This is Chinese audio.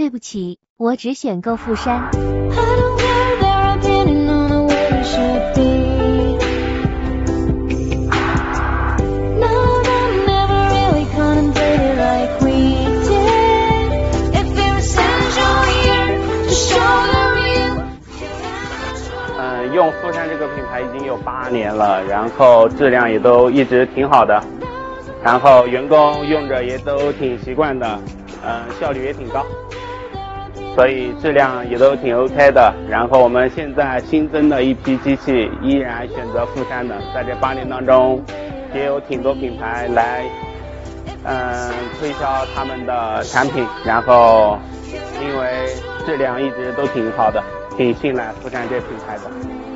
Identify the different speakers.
Speaker 1: 对不起，我只选购富山。
Speaker 2: 嗯，用富山这个品牌已经有八年了，然后质量也都一直挺好的，然后员工用着也都挺习惯的，嗯，效率也挺高。所以质量也都挺 OK 的。然后我们现在新增的一批机器依然选择富山的，在这八年当中，也有挺多品牌来，嗯，推销他们的产品，然后因为质量一直都挺好的，挺信赖富山这品牌的。